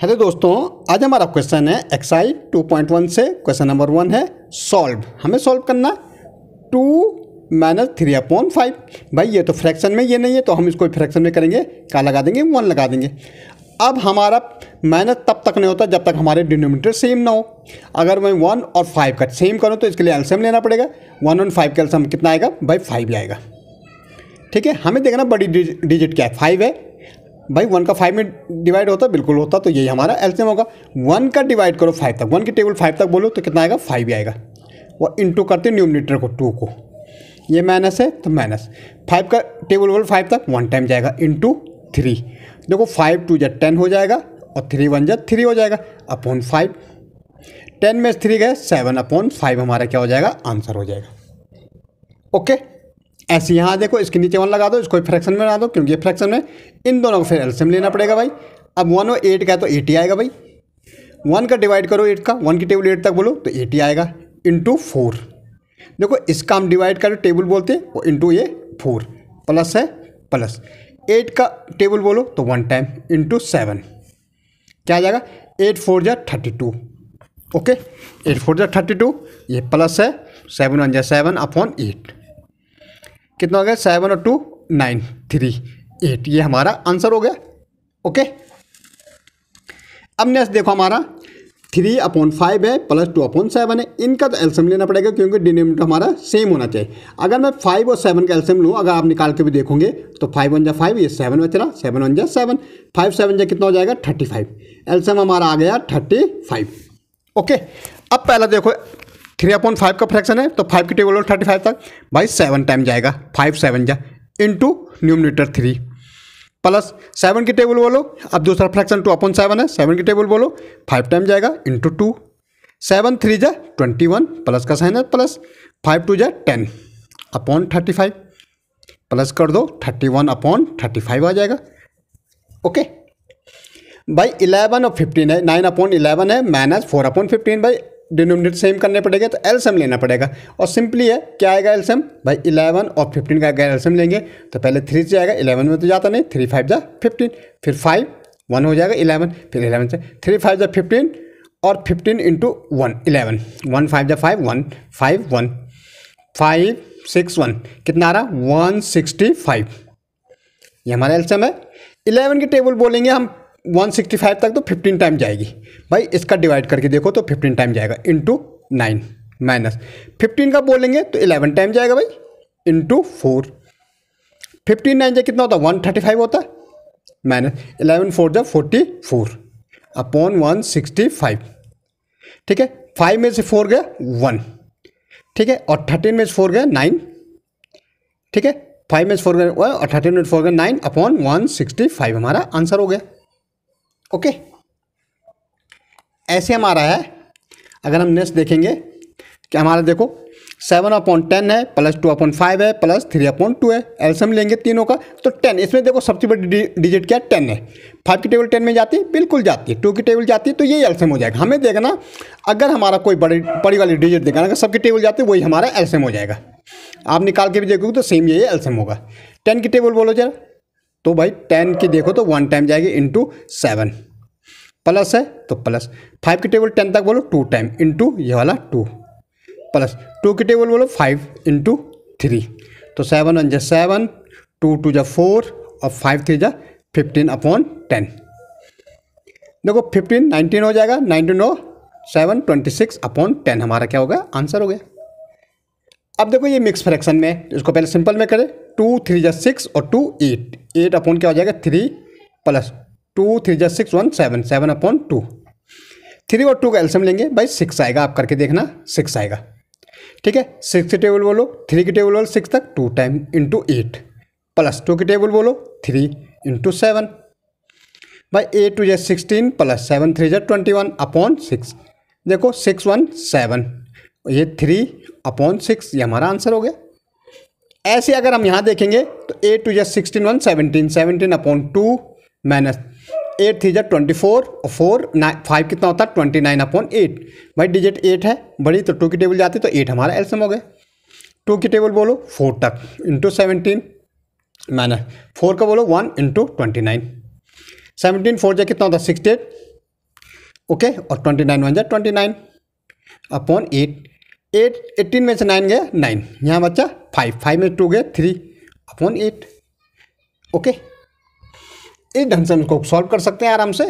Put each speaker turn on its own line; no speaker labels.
Hello दोस्तों, आज हमारा क्वेश्चन है एक्साइज 2.1 से क्वेश्चन नंबर वन है सॉल्व हमें सॉल्व करना two minus three upon five भाई, ये तो फ्रैक्शन में ये नहीं है तो हम इसको फ्रैक्शन में करेंगे। क्या लगा देंगे? वन लगा देंगे। अब हमारा माइनस तब तक नहीं होता जब तक हमारे डिनोमीटर सेम ना हो। अगर मैं वन और फाइव का सेम करूँ तो इसके लिए एल्सियम लेना पड़ेगा। वन और फाइव का एल्सियम कितना आएगा? भाई फाइव आएगा। ठीक है, हमें देखना बड़ी डिजिट क्या है? फाइव है। भाई वन का फाइव में डिवाइड होता, बिल्कुल होता तो यही हमारा एल्सियम होगा। वन का डिवाइड करो फाइव तक। वन की टेबल फाइव तक बोलो तो कितना आएगा? फाइव ही आएगा। और इंटू करते न्यूमिनेटर को टू को। ये माइनस है तो माइनस फाइव का टेबल बोलो फाइव तक वन टाइम जाएगा। इंटू थ्री देखो फाइव टू जा टेन हो जाएगा, और थ्री वन जा थ्री हो जाएगा अपॉन फाइव टेन में थ्री गए सेवन अपॉन फाइव हमारा क्या हो जाएगा? आंसर हो जाएगा। ओके ऐसे यहाँ देखो, इसके नीचे वन लगा दो, इसको फ्रैक्शन में बना दो, क्योंकि ये फ्रैक्शन में इन दोनों को फिर एल्सियम लेना पड़ेगा भाई। अब वन और एट का तो एटी आएगा भाई। वन का डिवाइड करो एट का वन की टेबल एट तक बोलो तो एटी आएगा इंटू फोर देखो, इसका हम डिवाइड करो टेबल बोलते हैं, वो इंटू ये फोर प्लस है प्लस एट का टेबल बोलो तो वन टाइम इंटू सेवन क्या आ जाएगा? एट फोर जा thirty two okay eight four जा थर्टी टू ये प्लस है सेवन वन जा सेवन अपॉन एट कितना हो गया? सेवन और टू, नाइन, थ्री, एट। ये हमारा आंसर हो गया। ओके? अब नेक्स्ट देखो हमारा। थ्री अपॉन फाइव है, प्लस टू अपॉन सेवन है। इनका तो एल्सियम लेना पड़ेगा क्योंकि डिनोमिनेटर हमारा सेम होना चाहिए। अगर मैं फाइव और सेवन का एल्सियम लूँ, अगर आप निकाल के भी देखोगे तो फाइव वन जा फाइव, ये सेवन बच रहा, सेवन वन जा सेवन। फाइव सेवन जा कितना हो जाएगा? Thirty five. एल्सियम हमारा आ गया थर्टी फाइव। ओके? अब पहला देखो थ्री अपॉन फाइव का फ्रैक्शन है तो फाइव की टेबल थर्टी फाइव तक, भाई सेवन टाइम जाएगा फाइव सेवन जा into numerator three plus seven की टेबल बोलो, अब दूसरा फ्रैक्शन टू अपॉन सेवन है सेवन की टेबल बोलो फाइव टाइम जाएगा इंटू टू सेवन थ्री जा ट्वेंटी वन प्लस का साइन है प्लस फाइव टू जा ten upon thirty five plus कर दो thirty one upon thirty five आ जाएगा. ओके भाई इलेवन और फिफ्टीन है नाइन अपॉन इलेवन है माइनस फोर अपॉन फिफ्टीन भाई डिनोमिनेटर सेम करने पड़ेगा तो एल्सियम लेना पड़ेगा। और सिंपली है, क्या आएगा एल्सियम? भाई इलेवन और फिफ्टीन का अगर एल्सियम लेंगे तो पहले थ्री से आएगा, इलेवन में तो जाता नहीं, थ्री फाइव जा फिफ्टीन, फिर फाइव, वन हो जाएगा, इलेवन, फिर इलेवन से, थ्री फाइव जा फिफ्टीन और fifteen into one, eleven, one five जा five, one five one, five, six, one, कितना आ रहा? One sixty five. ये हमारा एल्सियम है। इलेवन की टेबल बोलेंगे हम 165 तक तो 15 टाइम जाएगी। भाई, इसका डिवाइड करके देखो तो 15 टाइम जाएगा। इंटू नाइन माइनस फिफ्टीन का बोलेंगे तो 11 टाइम जाएगा भाई। इंटू फोर फिफ्टीन नाइन जा कितना होता वन थर्टी फाइव होता है। माइनस इलेवन फोर जा forty four upon one sixty five ठीक है? फाइव में से फोर गया वन ठीक है? और थर्टीन में से फोर गया नाइन ठीक है? फाइव में से फोर गया, और थर्टीन में फोर गया nine upon one sixty five हमारा आंसर हो गया। ओके? ऐसे हमारा है, अगर हम नेक्स्ट देखेंगे कि हमारा देखो सेवन अपॉन टेन है प्लस टू अपॉन फाइव है प्लस थ्री अपॉन टू है एल्सियम लेंगे तीनों का तो टेन इसमें देखो सबसे बड़ी डिजिट क्या टेन है। फाइव की टेबल टेन में जाती है, बिल्कुल जाती है। टू की टेबल जाती है तो ये एल्सियम हो जाएगा। हमें देखना, अगर हमारा कोई बड़ी बड़ी वाली डिजिट देखना अगर सबकी टेबल जाती है, वही हमारा एल्सियम हो जाएगा। आप निकाल के भी देखोगे तो सेम यही एल्सियम होगा। टेन की टेबल बोलो जरा। तो भाई टेन की देखो तो वन टाइम जाएगी इंटू सेवन प्लस है तो प्लस। फाइव की टेबल टेन तक बोलो टू टाइम इंटू ये वाला टू प्लस टू की टेबल बोलो फाइव इंटू थ्री तो सेवन वन जा सेवन टू टू जा फोर और फाइव थ्री जा फिफ्टीन अपॉन टेन देखो फिफ्टीन नाइनटीन हो जाएगा नाइनटीन हो seven twenty six upon ten हमारा क्या होगा आंसर हो गया। अब देखो ये मिक्स फ्रैक्शन में, इसको पहले सिंपल में करें। टू थ्री जा सिक्स और टू एट एट अपॉन क्या हो जाएगा? थ्री प्लस टू थ्री जा six one seven seven upon two three और टू का एल्सम लेंगे, भाई सिक्स आएगा, आप करके देखना सिक्स आएगा। ठीक है? सिक्स की टेबल बोलो थ्री की टेबल बोलो सिक्स तक two time into eight plus two की टेबल बोलो थ्री इंटू सेवन भाई एट टू जा सिक्सटीन प्लस सेवन थ्री जा ट्वेंटी वन अपॉन सिक्स देखो सिक्स वन सेवन ये थ्री अपॉन सिक्स ये हमारा आंसर हो गया। ऐसे अगर हम यहाँ देखेंगे तो एट टू जा sixteen one seventeen seventeen upon two minus eight three जा ट्वेंटी फोर और फोर नाइन फाइव कितना होता है? ट्वेंटी नाइन अपॉन एट भाई डिजिट एट है, बड़ी तो टू की टेबल जाती तो एट हमारा एल्सम हो गया। टू की टेबल बोलो फोर तक इंटू सेवनटीन माइनस फोर का बोलो one into twenty nine seventeen four जा कितना होता है? सिक्सटी एट ओके और ट्वेंटी नाइन वन जा twenty nine upon eight eight eighteen में से नाइन गया नाइन यहाँ बच्चा फाइव फाइव में टू गए थ्री अपॉन एट ओके इस ढंग से हम इसको सॉल्व कर सकते हैं आराम से।